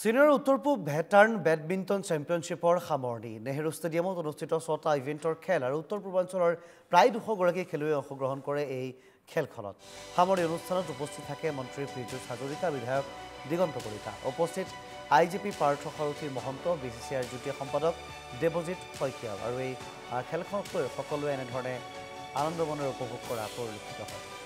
Senior উত্তৰ পূব veteran badminton চেম্পিয়নশ্বিপৰ সামৰণি। নেহেৰু ষ্টেডিয়ামত অনুষ্ঠিত ছটা ইভেণ্টৰ খেল আৰু উত্তৰ পূৰ্বাঞ্চলৰ প্ৰায় দুশগৰাকী খেলুৱৈয়ে অংশগ্ৰহণ কৰে এই খেলখনত। সামৰণি অনুষ্ঠানত উপস্থিত থাকে মন্ত্ৰী পীযুষ হাজৰিকা বিধায়ক দিগন্ত কলিতা। উপস্থিত I G P Partha Sarathi Mahanta B C C আইৰ যুটীয়া সম্পাদক দেৱজিৎ শইকীয়া। আৰু এই খেলখনক লৈ সকলোৱে এনেধৰণে আনন্দ মনেৰে উপভোগ কৰা পৰিলক্ষিত হয়।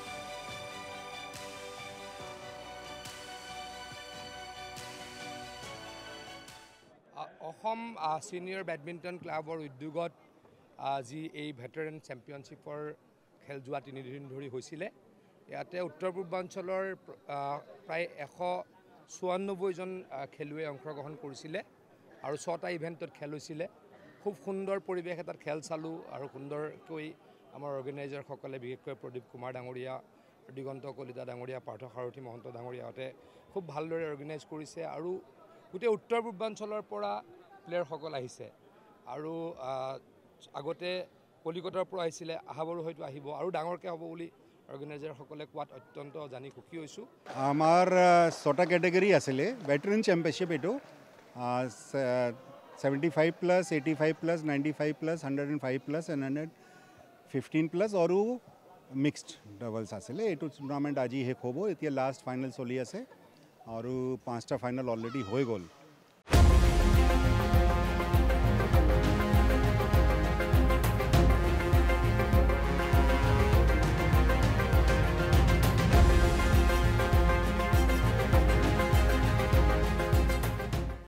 অসম ছিনিয়ৰ বেডমিণ্টন ক্লাবৰ উদ্যোগত যি এই ভেটেৰেন চেম্পিয়নশ্বিপৰ খেল যোৱা তিনিদিন ধৰি হৈছিলে ইয়াতে উত্তৰ পূৰ্বাঞ্চলৰ প্ৰায় এশ চৌৰান্নব্বৈজন আ, খেলুৱৈয়ে অংশগ্ৰহণ কৰিছিলে আৰু ছটা ইভেণ্টত খেল হৈছিলে। খুব সুন্দৰ পৰিৱেশ এটাত খেল চালোঁ আৰু সুন্দৰকৈ আমাৰ অৰ্গেনাইজাৰসকলে বিশেষকৈ প্ৰদীপ কুমাৰ ডাঙৰীয়া দিগন্ত কলিতা ডাঙৰীয়া পাৰ্থ সাৰথী মহন্ত ডাঙৰীয়াহঁতে খুব ভালদৰে অৰ্গেনাইজ কৰিছে আৰু গোটেই উত্তৰ পূৰ্বাঞ্চলৰ পৰা প্লেয়াৰসকল আহিছে। আৰু আগতে কলিকতাৰ পৰা আহিছিলে অহাবাৰো হয়তো আহিব আৰু ডাঙৰকৈ হ'ব বুলি অৰ্গেনাইজাৰসকলে কোৱাত অত্যন্ত জানি সুখী হৈছোঁ। আমাৰ ছটা কেটেগৰী আছিলে ভেটেৰেন চেম্পিয়নশ্বিপ এইটো seventy five plus eighty five plus ninety five plus hundred and five plus and hundred fifteen plus আৰু মিক্সড ডাবলছ আছিলে এইটো টুৰ্ণামেণ্ট আজি শেষ হ'ব এতিয়া লাষ্ট ফাইনেল চলি আছে। আৰু পাঁচটা ফাইনেল অলৰেডি হৈ গ'ল